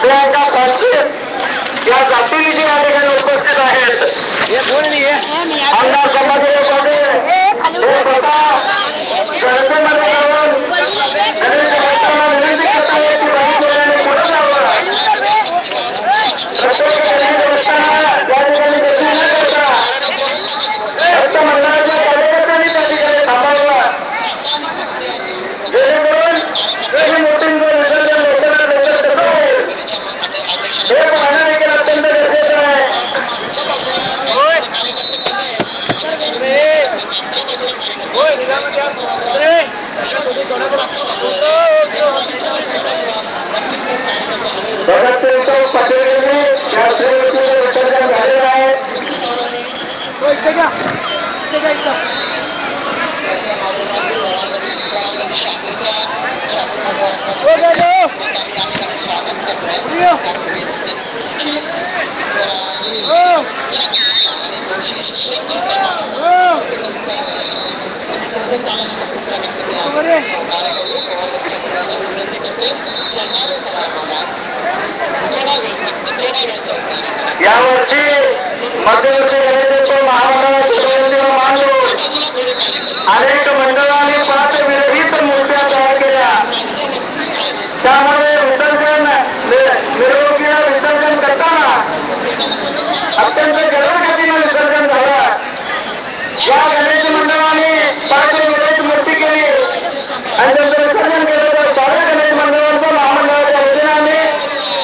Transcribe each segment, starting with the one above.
प्रियांका पाटकर या जातीनिधी या ठिकाणी उपस्थित आहेत आमदार संभाजीराव पाटील हे स्वतः जनतेमध्ये येऊन गणेश भक्तांना विनंती करत आहेत की बाहेर बोलण्याने पुढे जावं प्रत्येक गणेश भक्तांना या ठिकाणी गर्दी न करता भक्त मंडळाच्या कार्यकर्त्यांनी त्या ठिकाणी थांबावं जेणेकरून ही मूर्तींचं विसर्जन लवकरात लवकर कसं होईल हे पाहणं देखील अत्यंत गरजेचं आहे भगतसिंग चौक पाटील या श्रीमतीचं विसर्जन झालेलं आहे यावर्षी मध्यवर्षी गणेशोत्सव मान अनेक मंडळांनी आणि त्यांचं विसर्जन केलं साऱ्या गणेश मंडळांचं महामंडळाच्या वतीने आम्ही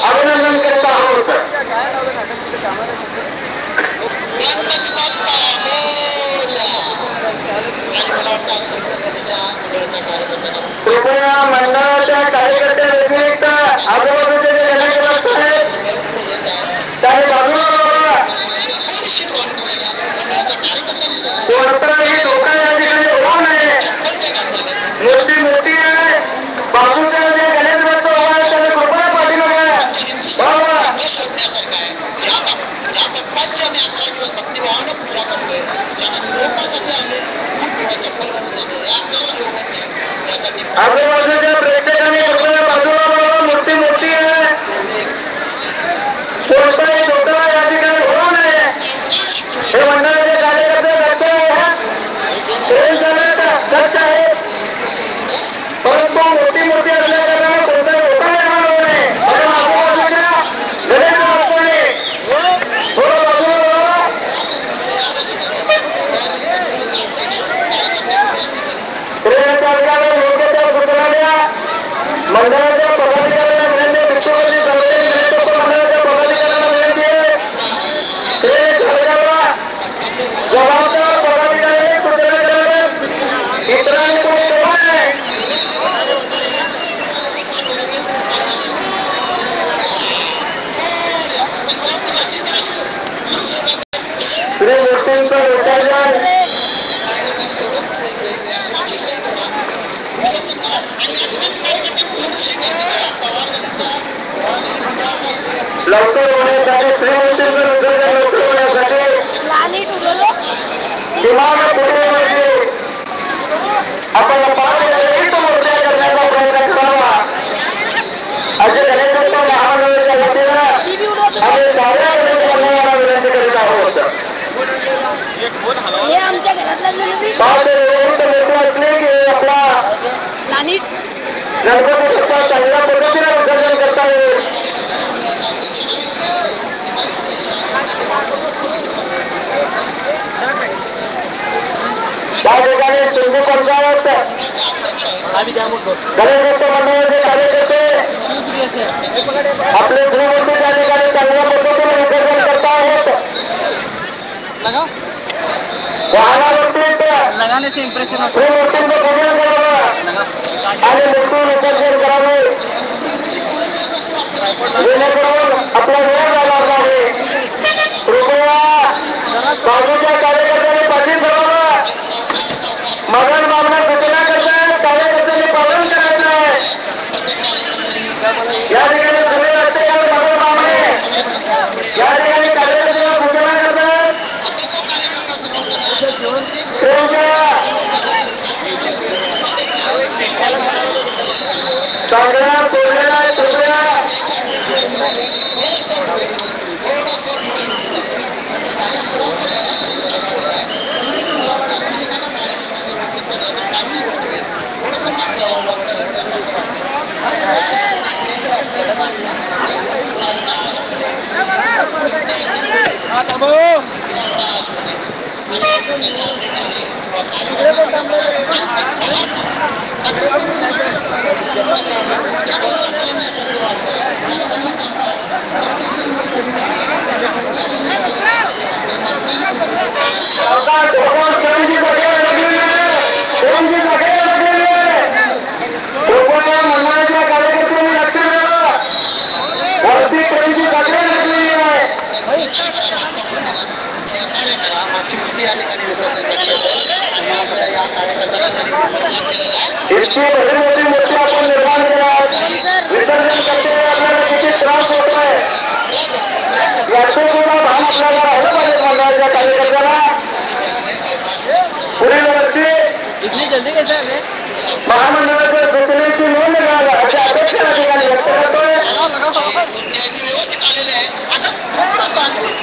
अभिनंदन करीत आहोत कृपया मंडळाच्या कार्यकर्त्या व्यतिरिक्त आजूबाजूचे आजूबाजूच्या प्रेक्षकांनी कृपया बाजूला वळवा. मूर्ती मोठी आहे कोणताही धोका या ठिकाणी हे ट्रेन चालक दक्ष आहेत परंतु मोठी मोठी असल्याकारणाने कोणताही धोका निर्माण होऊ नये म्हणून आजूबाजूच्या गणेश भक्तांनी थोडं बाजूला वळवा. ट्रेन चालकाला योग्य त्या सूचना द्या मंडळाच्या पदाधिकाऱ्यांना विनंती आहे, भिक्षुकाची सर्वे गणेशोत्सव मंडळाच्या पदाधिकाऱ्यांना विनंती आहे ट्रेन चालकाला जबाबदार पदाधिकारी सूचना कराव्यात इतरांनी कोणी करू नये श्री मूर्तींचं विसर्जन लवकर होण्यासाठी श्रीमूर्तींचं विसर्जन लवकर होण्यासाठी किमान आपण करण्याचा प्रयत्न करावा असे गणेशोत्सव महामंडळाच्या वतीनं आम्ही साऱ्या विनंती करीत आहोत हे असली की आपला गणपती बाप्पा चांगल्या पद्धतीने विसर्जन करता येईल त्या ठिकाणी गणेशोत्सव मंडळाचे कार्यकर्ते आपले श्रीमूर्ती त्या ठिकाणी चांगल्या पद्धतीने विसर्जन करता आहेत वाहनावरती लगाने से इम्प्रेशन होता श्रीमूर्तींचं पूजन करावं आणि मूर्ती विसर्जन करावे जेणेकरून आपला वेळ झाला नाही कृपया बाजूच्या कार्यकर्त्यांनी पाठीण करावं मगन मागण्या सूचना करतायत कार्यकर्त्यांनी पालन करायचं आहे या ठिकाणी सगळे रस्ते मगन मागणे या ठिकाणी कार्यकर्त्यांना सूचना करतायत त्यांच्या चांगल्या बोललेल्या तुकड्या सरकार ठोकून ट्रेनची प्रक्रिया लागलेली आहे ट्रेनची प्रक्रिया लागलेली मोठी मूर्ती आपण निर्माण आहेत विसर्जन करते आपल्याला किती त्रास होत आहे याचं सुद्धा भान आपल्याला राहिलं पाहिजे मंडळाच्या कार्यकर्त्याला पुढील वर्षी इतनी जल्दी कैसे आ गए? महामंडळाच्या सूचनेची नोंद घ्यावी अशी अपेक्षा या ठिकाणी व्यक्त करतोय ठीक आहे ना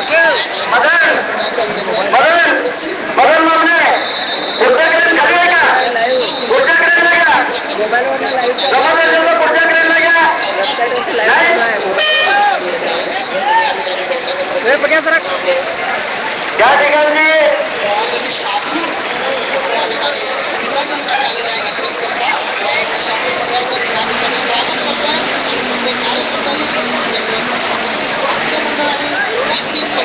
या ठिकाणी कृपया जे गणेश भक्त या ठिकाणी खूप उशीर उभा आहे त्यांनी कृपया मार्गक्रमण करावं जेणेकरून श्रीमूर्ती विसर्जन करते वेळी कोणताही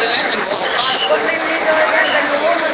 होऊ नये हिंदू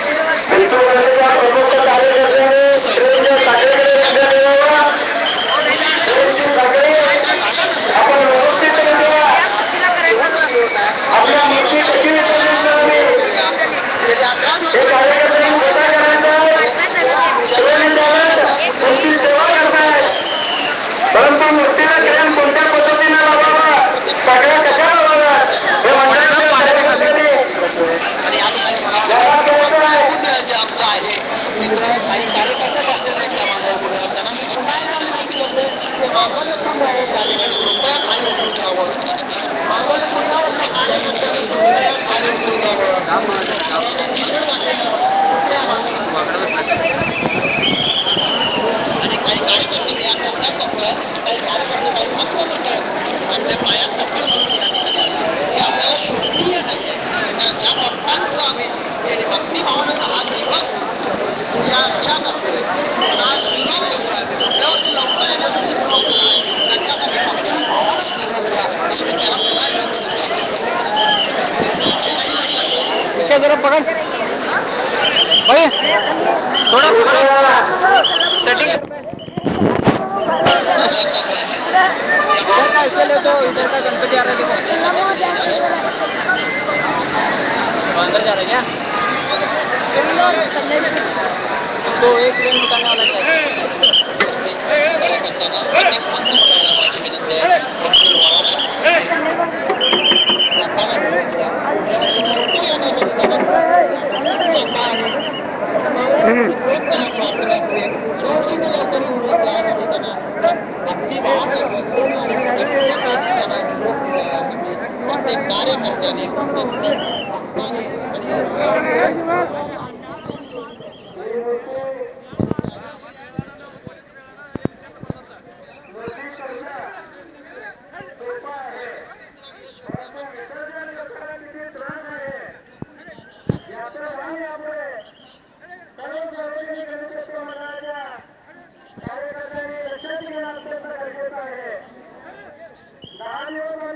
कार्यकर्त्यांनी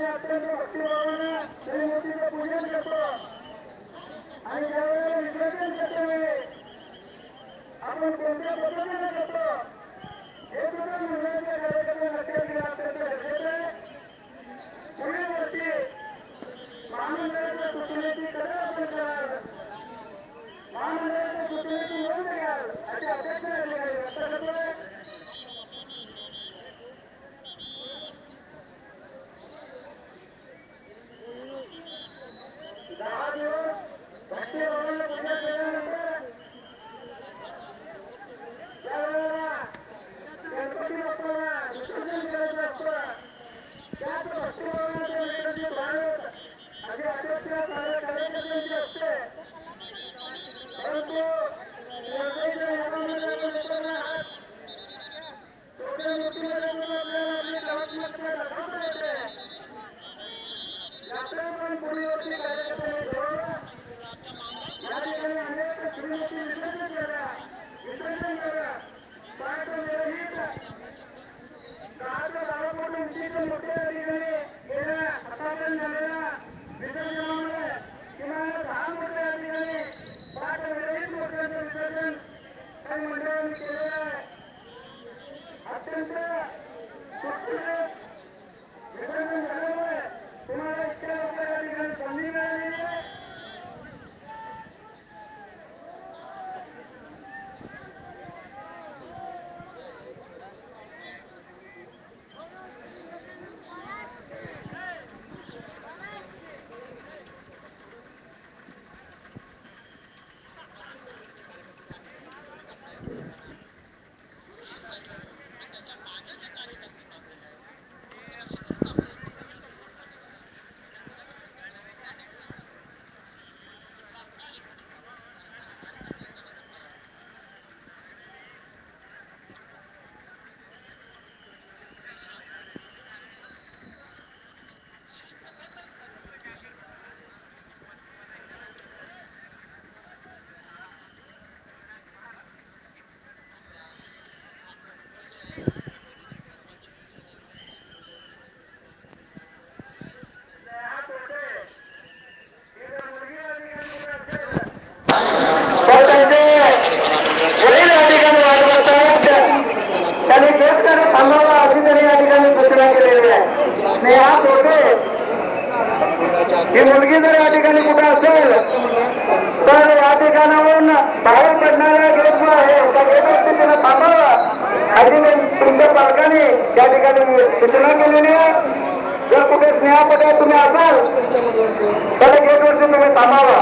अत्यंत भक्तिभावानं श्रीमूर्तीचं पूजन करतो आणि ज्यावेळेला विसर्जन करते आपण कोणत्या पद्धतीने करतो हे सुद्धा मंडळाच्या कार्यकर्ते लक्षात घेणं अत्यंत गरजेचं आहे पुढील वर्षी महामंडळाच्या सूचनेची कदर आपण कराल महामंडळाच्या सूचनेची नोंद घ्याल अशी अपेक्षा या ही मुलगी जर या ठिकाणी कुठे असेल तर या ठिकाणावरून बाहेर पडणाऱ्या गेट जो आहे त्या गेटवरती तिनं अशी तुमच्या पालकाने या ठिकाणी सूचना केलेली आहे. जर कुठे स्नेहापटे तुम्ही असाल तर गेटवरती तुम्ही थांबावा.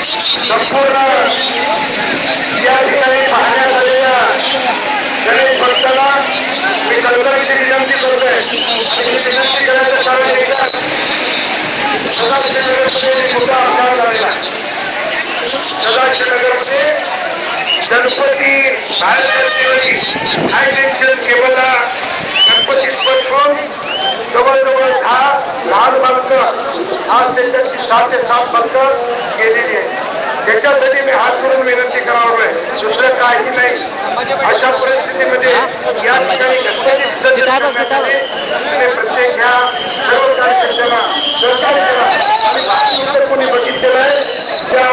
संपूर्ण या ठिकाणी पाहण्यात आलेल्या गणेश भक्ताला मी विनंती करतोय. विनंती करायचं कारण एकच सदाशिवनगरमध्ये अपघात झालेला सदाशिवनगरमध्ये गणपती बाहेर हाय टेन्शन केबलला गणपती बसून जवळजवळ दहा लहान बालकं आज सात बालकं गेलेली आहे त्याच्यासाठी मी हात करून विनंती करावं दुसरं काही नाही अशा परिस्थितीमध्ये या ठिकाणी तुम्ही प्रत्येक ह्या सर्व कार्यकर्त्यांना सहकार्य आणि कोणी बघितलेलं आहे त्या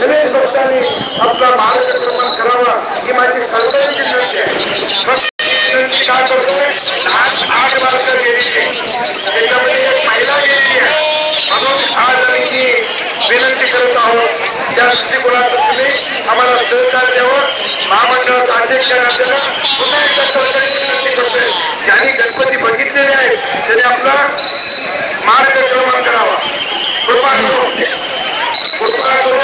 गणेश भक्तांनी आपला मार्गक्रमण करावं ही। माझी सर्वांची विनंती आहे फक्त काय करतोय आज आठ मार्क गेलेली आहे त्याच्यामध्ये एक महिला गेलेली आहे. म्हणून आज आम्ही ही विनंती करत आहोत. त्या दृष्टिकोनातून तुम्ही आम्हाला सहकार्य द्यावं. महामंडळाचा अध्यक्ष या पुन्हा एकदा सरकारी विनंती करतोय. ज्यांनी गणपती बघितलेले आहेत त्यांनी आपला मार्गक्रमण करावा. कृपा करू कृपा करू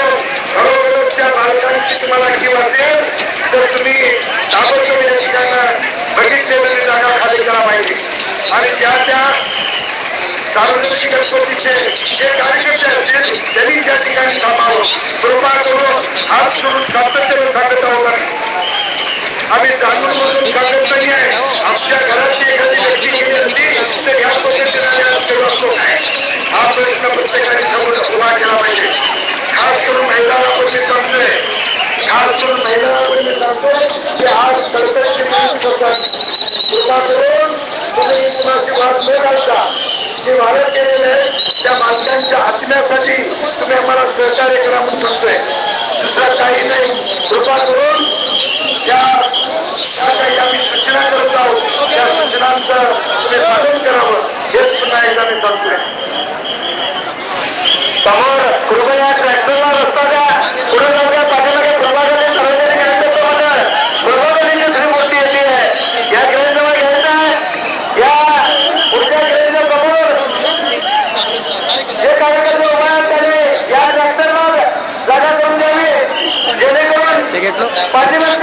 खरोखरच त्या बालकांची तुम्हाला किंवा असेल तर तुम्ही ताबडतोब या ठिकाणं बघितलेली जागा खाली करा पाहिजे. आणि त्या त्या सार्वजनिक गणपतीचे जे कार्यकर्ते असतील, त्यांनी त्या ठिकाणी थांबावं कृपा करून हात सोडून कर्तव्य सांगत आहोत आम्ही जाणून म्हणून सांगत नाही आहे आमच्या घरातली एखादी व्यक्ती गेली असती तर या पद्धतीने सेवा काय हा। प्रश्न प्रत्येकाने समोर उभा केला पाहिजे खास करून महिलांना पण मी सांगतोय खास करून महिलांना पण मी सांगतोय की आज कडकडीची विनंती करतात कृपा करून तुम्ही कुणाची वाद न घालता जे वाढत केलेले त्या मालकांच्या हटण्यासाठी तुम्ही आम्हाला सहकार्य करा म्हणून सांगतोय दुसरं काही नाही. कृपा करून या काही आम्ही सूचना करत आहोत. त्या सूचनांचं तुम्ही पालन करावं. हेच पुन्हा एकदा मी सांगतोय. समोर कृपया ट्रॅक्टरला जेणेकरून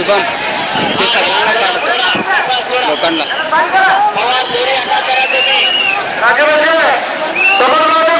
शुभम। ते सगळ्यांना काढ लोकांना राजू समोर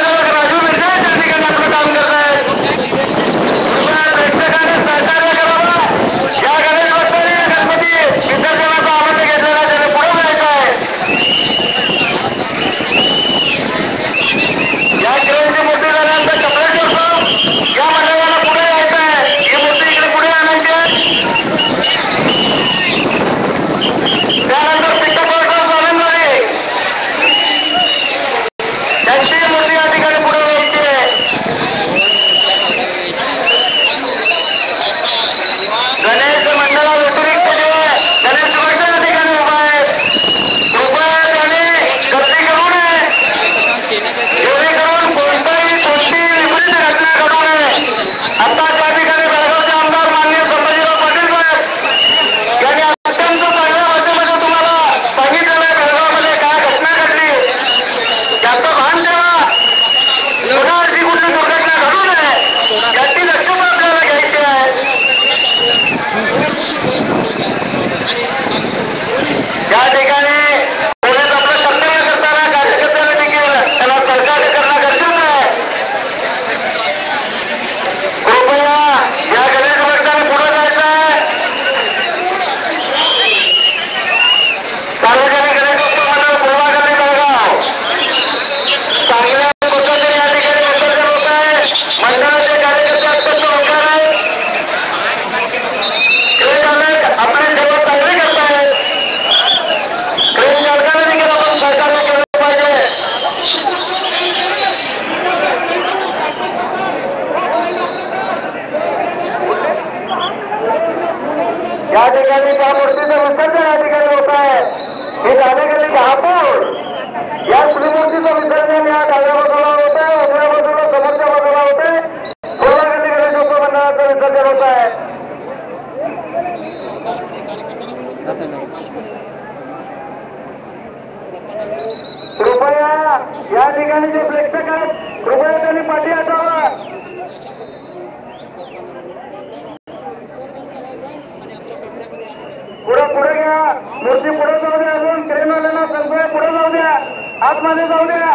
आतमध्ये जाऊ द्या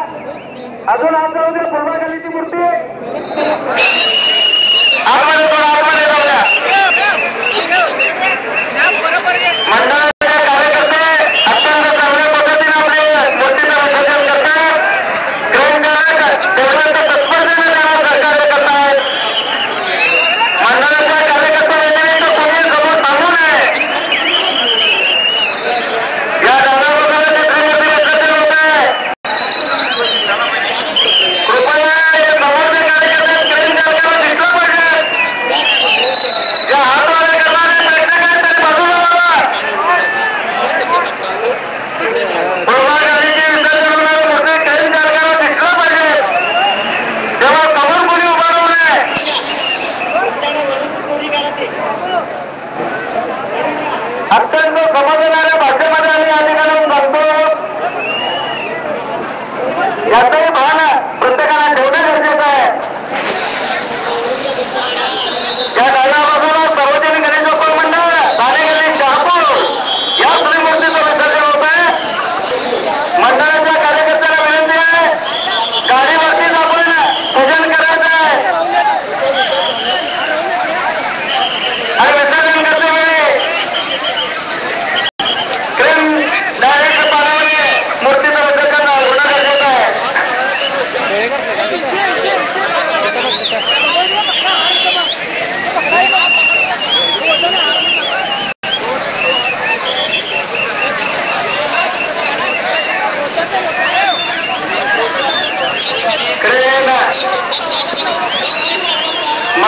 अजून आत जाऊ द्या पूर्वाकालीची मूर्ती आतमध्ये जाऊ द्या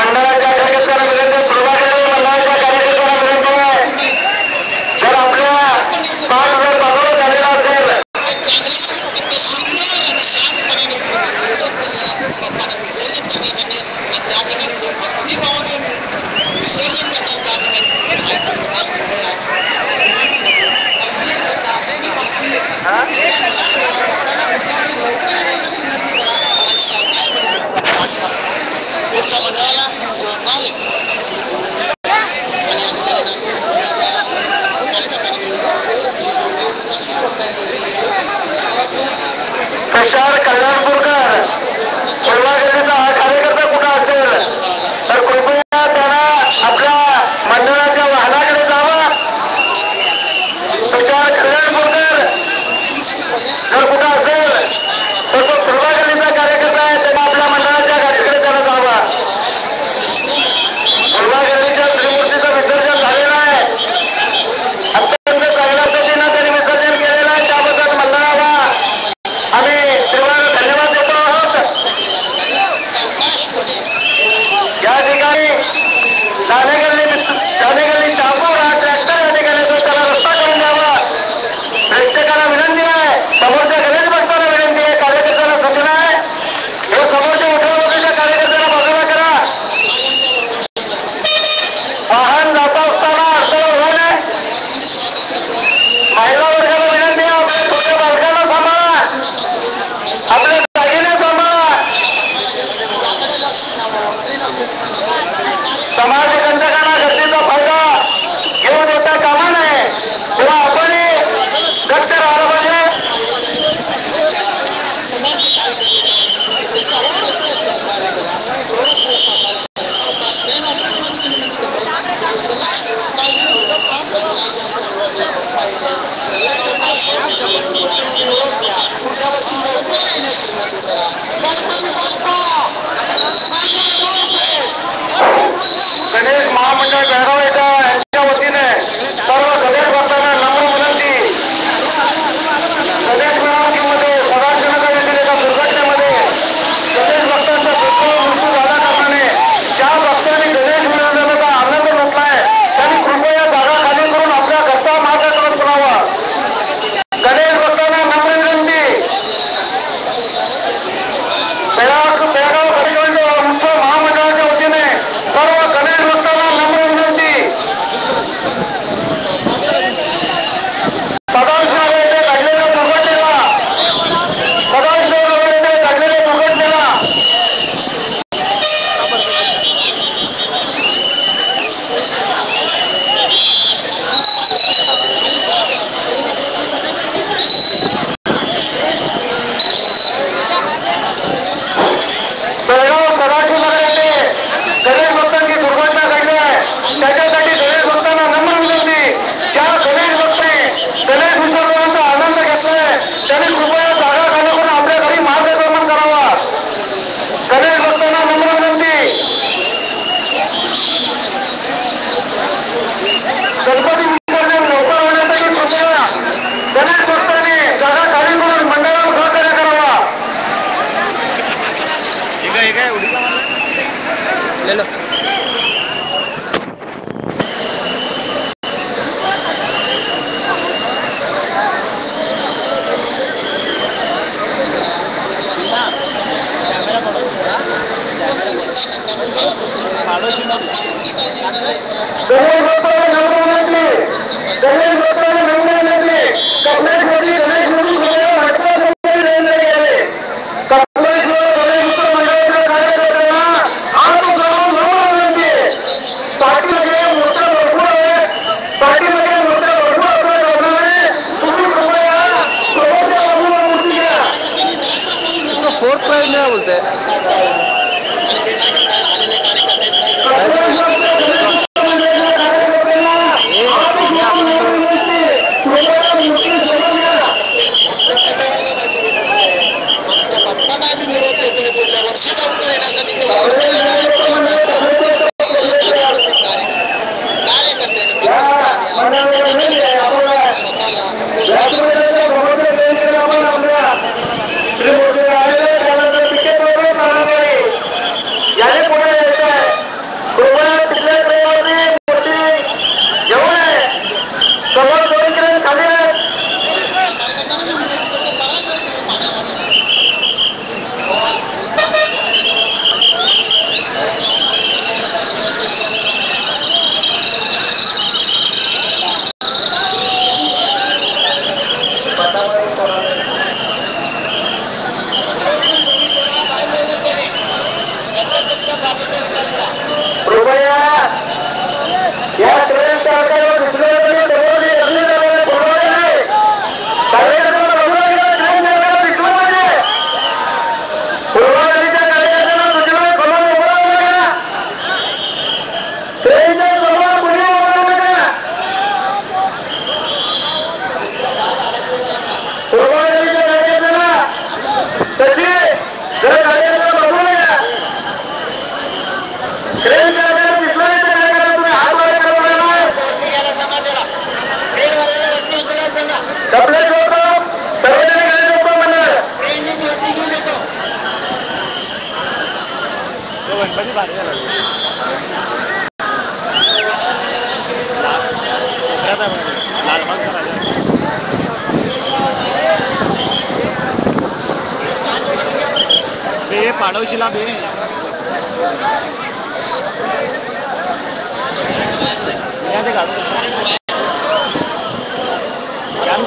Canadá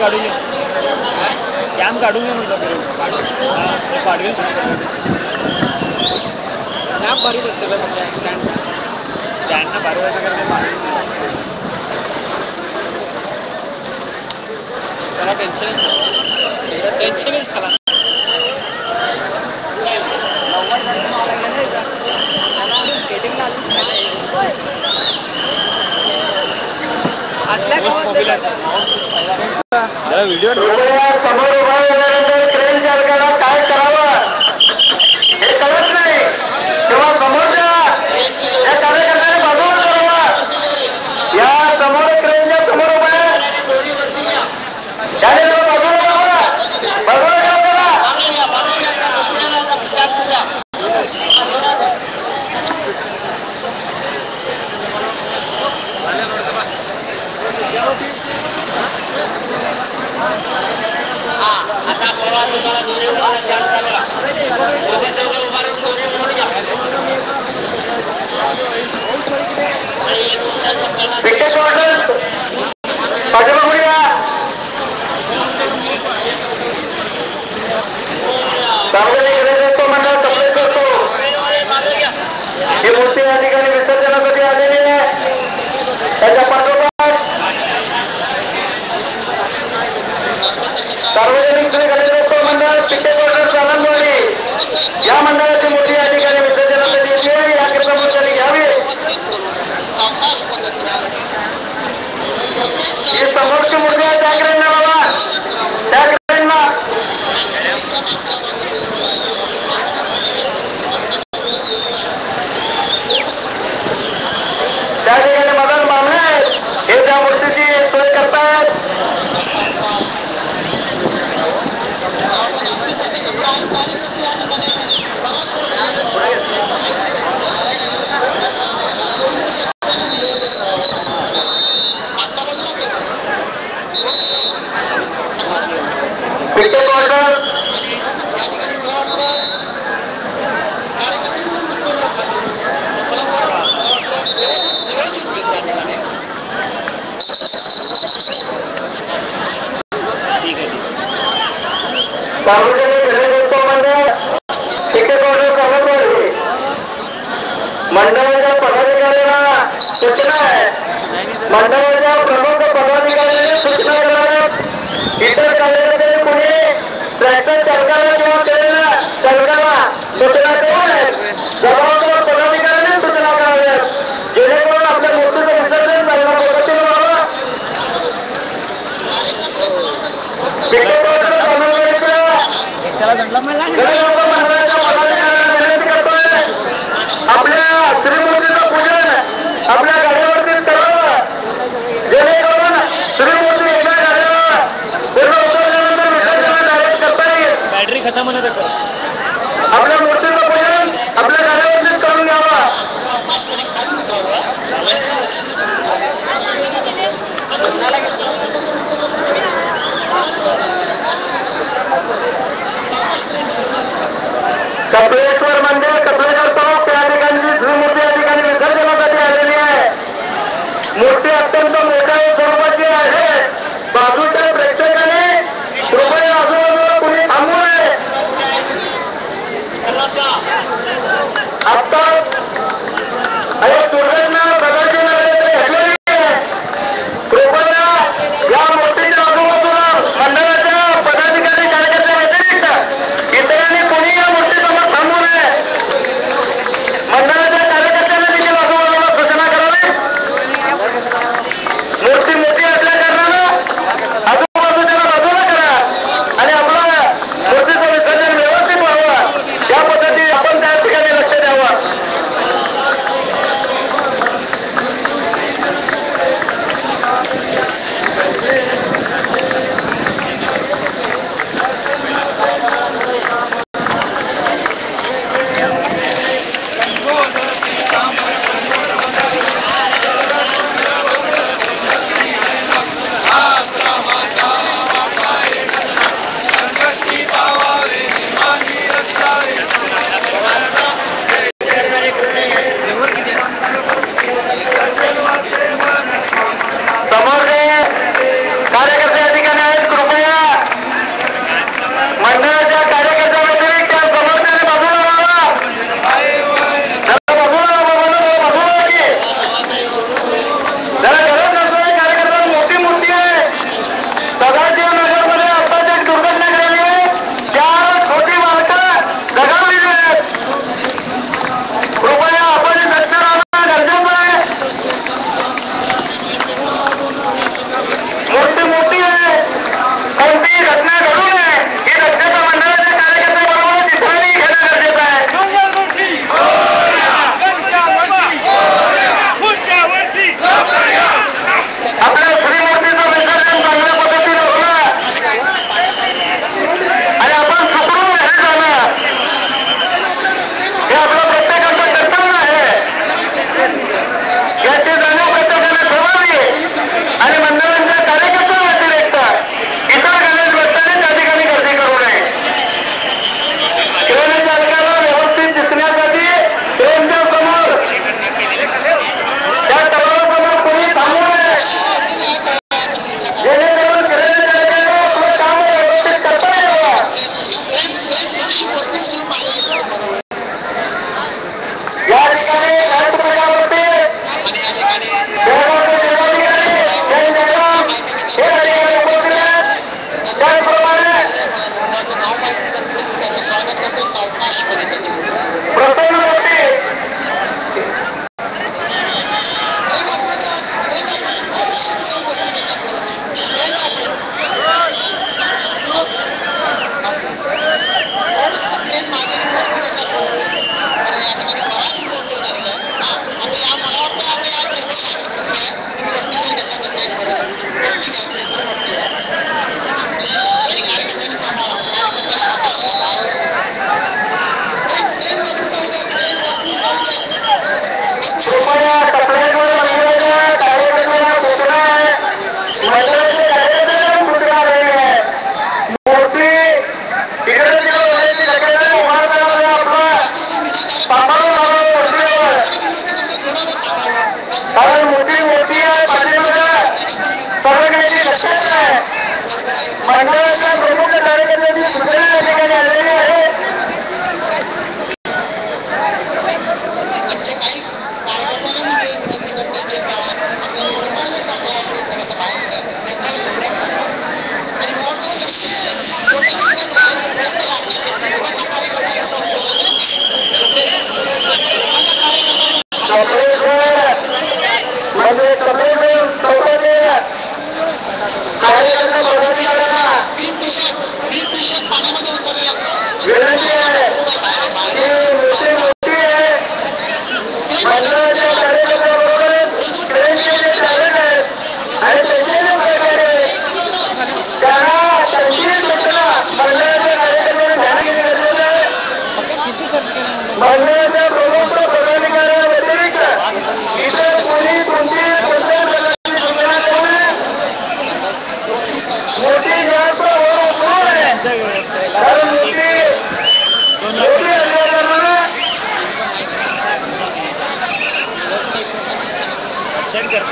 काढून कॅम्प काढून घे म्हटलं फिरून पाठवेल स्टॅम्प भारीच असते का स्टँड स्टँडना भारवायचं करते त्याला टेन्शनच नाही. टेन्शनच त्याला. असल्या गावात 9 millones. Auskunft.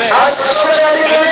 आज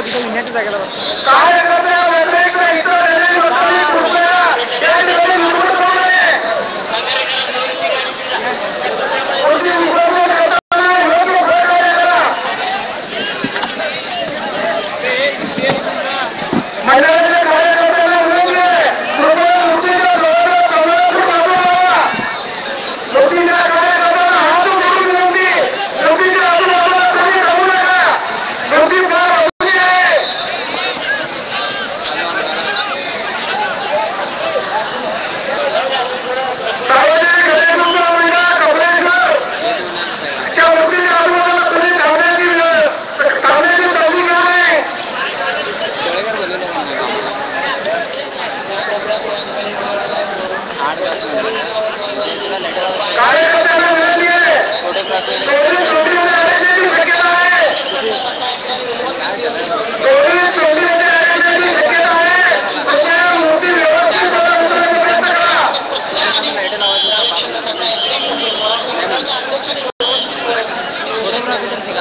ಹೋಗಿದ್ದೆ ಇನ್ನೆಂಟದಾಗಲ್ಲ 그냥 제가.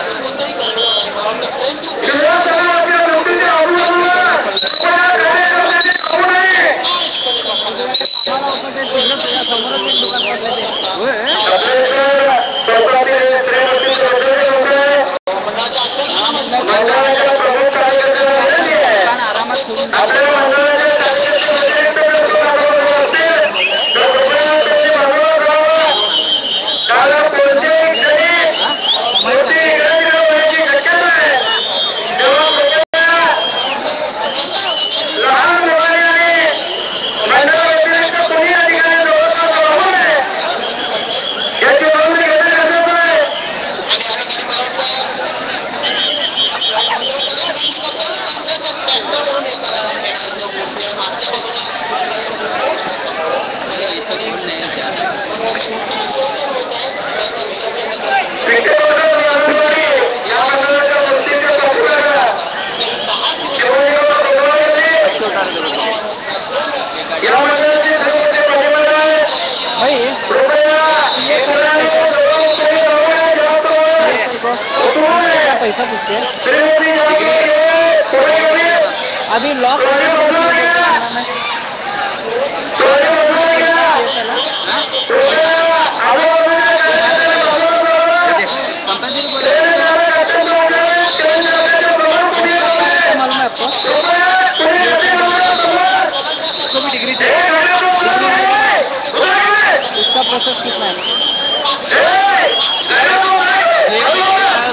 प्रोसेस कितना है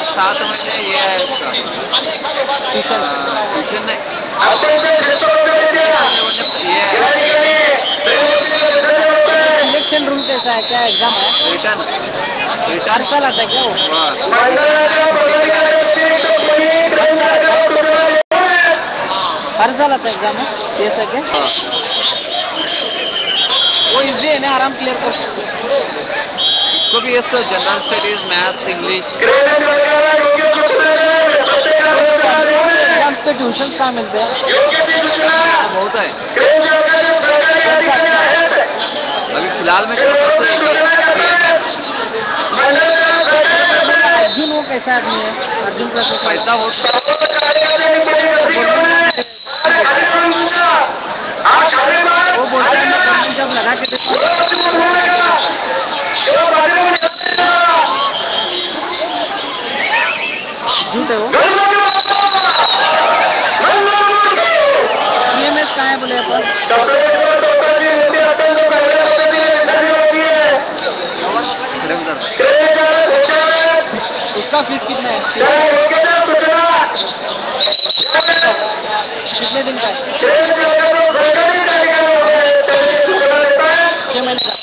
सात महीने ये ट्यूशन ट्यूशन रूल कैसा है क्या एग्ज़ाम है? रिटर्न रिटर्न साल आता है क्या वो? हर साल आता है एग्ज़ाम है? ये सके वो इजी है ना आराम क्लियर कर. सकते हो। इसको भी ये तो general studies maths English exams के ट्यूशन कहाँ मिलते हैं बहुत है। अभी फ़िलहाल में क्या अर्जुन वो कैसा आदमी है? अर्जुन क्लासेस पैसा बहुत वो बोलता है मैं जॉब लगा के झूठ है वो। ईएमएस कहाँ है बोले अपन? उसका फ़ीस कितना है? कितने दिन का है छः महीने